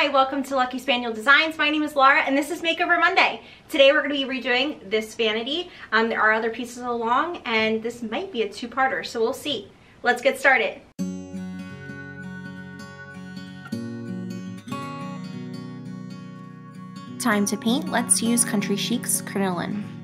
Hi, welcome to Lucky Spaniel Designs. My name is Laura and this is Makeover Monday. Today we're going to be redoing this vanity. Um, there are other pieces along and this might be a two-parter, so we'll see. Let's get started. Time to paint. Let's use Country Chic's Crinoline.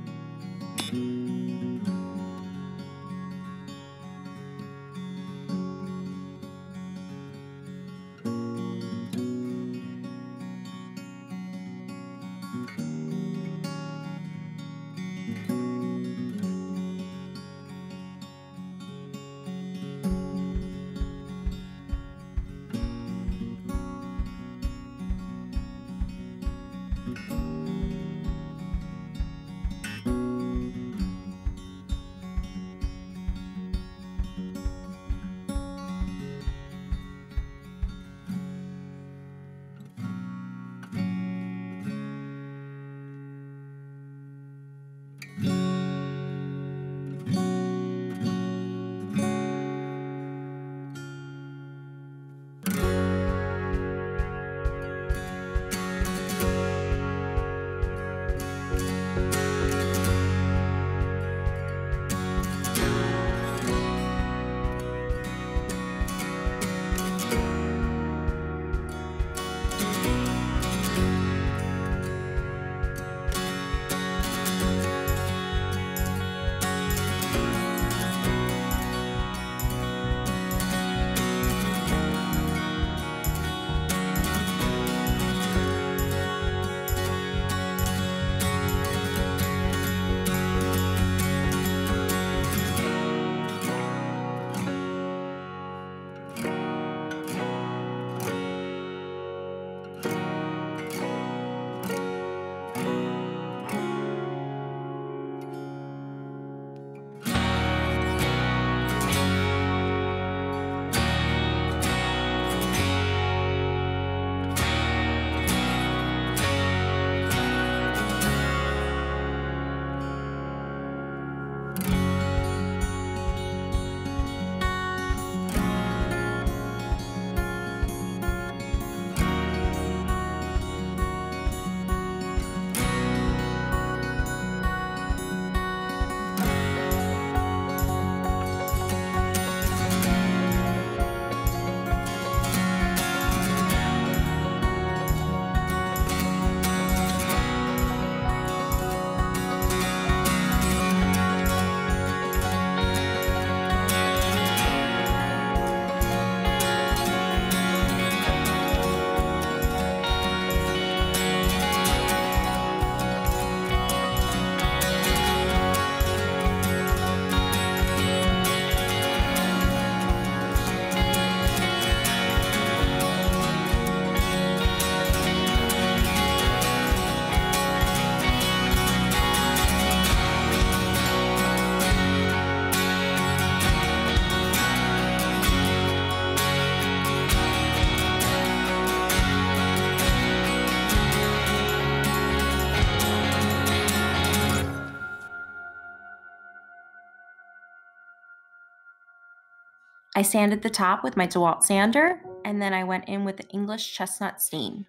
I sanded the top with my DeWalt sander, and then I went in with the English chestnut stain.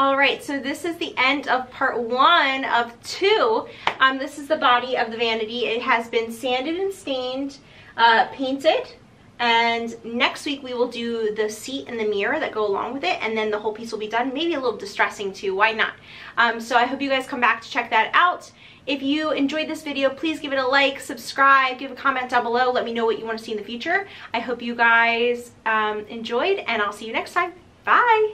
All right, so this is the end of part one of two. Um, this is the body of the vanity. It has been sanded and stained, uh, painted, And next week we will do the seat and the mirror that go along with it and then the whole piece will be done. Maybe a little distressing too, why not? Um, so I hope you guys come back to check that out. If you enjoyed this video, please give it a like, subscribe, give a comment down below. Let me know what you want to see in the future. I hope you guys um, enjoyed and I'll see you next time. Bye!